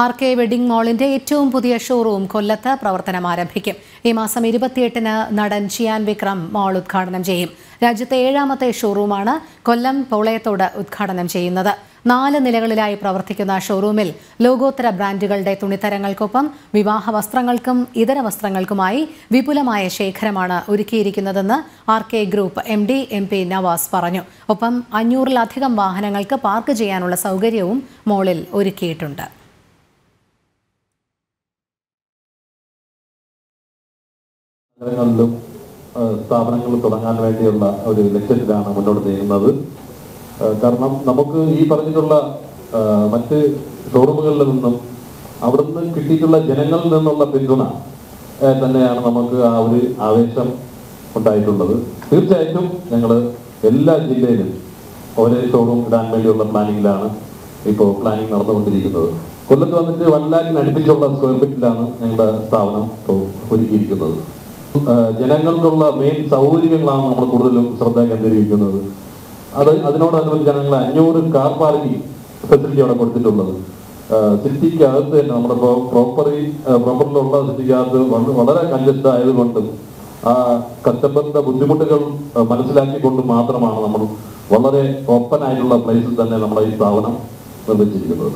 R K wedding മാളിന്റെ ഏറ്റവും പുതിയ ഷോറൂം കൊല്ലത്ത് പ്രവർത്തനം ആരംഭിക്കും. ഈ മാസം ഇരുപത്തിയെട്ടിന് നടൻ ചിയാൻ വിക്രം മാൾ ഉദ്ഘാടനം ചെയ്യും. രാജ്യത്തെ ഏഴാമത്തെ ഷോറൂമാണ് കൊല്ലം പോളയത്തോട് ഉദ്ഘാടനം ചെയ്യുന്നത്. നാല് നിലകളിലായി പ്രവർത്തിക്കുന്ന ഷോറൂമിൽ ലോകോത്തര ബ്രാൻഡുകളുടെ തുണിത്തരങ്ങൾക്കൊപ്പം വിവാഹ വസ്ത്രങ്ങൾക്കും ഇതര വസ്ത്രങ്ങൾക്കുമായി വിപുലമായ ശേഖരമാണ് ഒരുക്കിയിരിക്കുന്നതെന്ന് R K group M D M P Navas പറഞ്ഞു. ഒപ്പം അഞ്ഞൂറിലധികം വാഹനങ്ങൾക്ക് പാർക്ക് ചെയ്യാനുള്ള സൗകര്യവും മോളിൽ ഒരുക്കിയിട്ടുണ്ട്. നഗരങ്ങളിലും സ്ഥാപനങ്ങൾ തുടങ്ങാൻ വേണ്ടിയുള്ള ഒരു ലക്ഷ്യത്തിലാണ് മുന്നോട്ട് നീങ്ങുന്നത്. കാരണം നമുക്ക് ഈ പറഞ്ഞിട്ടുള്ള മറ്റ് ഷോറൂമുകളിൽ നിന്നും അവിടുന്ന് കിട്ടിയിട്ടുള്ള ജനങ്ങളിൽ നിന്നുള്ള പിന്തുണ തന്നെയാണ് നമുക്ക് ആ ഒരു ആവേശം ഉണ്ടായിട്ടുള്ളത്. തീർച്ചയായിട്ടും ഞങ്ങൾ എല്ലാ ജില്ലയിലും ഒരേ ഷോറൂം ഇടാൻ വേണ്ടിയുള്ള പ്ലാനിങ്ങിലാണ് ഇപ്പോൾ പ്ലാനിങ് നടന്നുകൊണ്ടിരിക്കുന്നത്. കൊല്ലത്ത് വന്നിട്ട് വൺ ലാഖിന് അടുപ്പിച്ചുള്ള സ്ക്വയർ ഫീറ്റിലാണ് ഞങ്ങളുടെ സ്ഥാപനം ഇപ്പോൾ ഒരുക്കിയിരിക്കുന്നത്. ജനങ്ങൾക്കുള്ള മെയിൻ സൗകര്യങ്ങളാണ് നമ്മൾ കൂടുതലും ശ്രദ്ധ കേന്ദ്രീകരിക്കുന്നത്. അത് അതിനോടനുബന്ധിച്ച് ജനങ്ങൾ അഞ്ഞൂറ് കാർ പാർക്കിംഗ് ഫെസിലിറ്റി അവിടെ കൊടുത്തിട്ടുള്ളത്. സിറ്റിക്കകത്ത് തന്നെ നമ്മുടെ പ്രോപ്പറി പ്രോപ്പറിലുള്ള സിറ്റിക്കകത്ത് വളരെ കഞ്ചസ്റ്റ് ആയതുകൊണ്ടും ആ കസ്റ്റമറിന്റെ ബുദ്ധിമുട്ടുകൾ മനസ്സിലാക്കി മനസ്സിലാക്കിക്കൊണ്ട് മാത്രമാണ് നമ്മൾ വളരെ ഓപ്പൺ ആയിട്ടുള്ള പ്ലേസിൽ തന്നെ നമ്മുടെ ഈ സ്ഥാപനം നിർമ്മിച്ചിരിക്കുന്നത്.